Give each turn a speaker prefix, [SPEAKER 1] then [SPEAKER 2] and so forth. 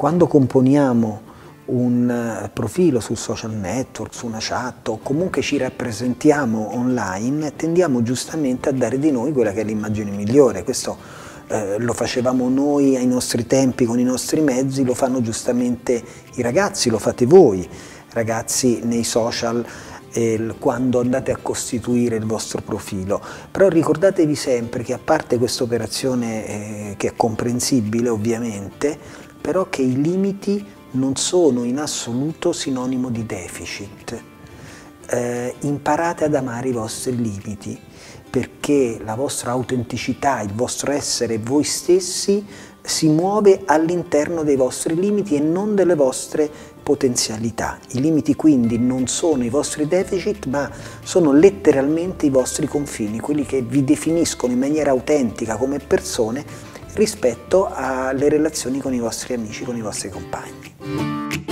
[SPEAKER 1] quando componiamo un eh, profilo sul social network, su una chat o comunque ci rappresentiamo online, tendiamo giustamente a dare di noi quella che è l'immagine migliore. Questo eh, lo facevamo noi ai nostri tempi con i nostri mezzi, lo fanno giustamente i ragazzi, lo fate voi, ragazzi nei social eh, quando andate a costituire il vostro profilo. Però ricordatevi sempre che a parte questa operazione eh, che è comprensibile ovviamente, però che i limiti non sono in assoluto sinonimo di deficit. Eh, imparate ad amare i vostri limiti perché la vostra autenticità, il vostro essere voi stessi si muove all'interno dei vostri limiti e non delle vostre potenzialità. I limiti quindi non sono i vostri deficit, ma sono letteralmente i vostri confini, quelli che vi definiscono in maniera autentica come persone rispetto alle relazioni con i vostri amici, con i vostri compagni.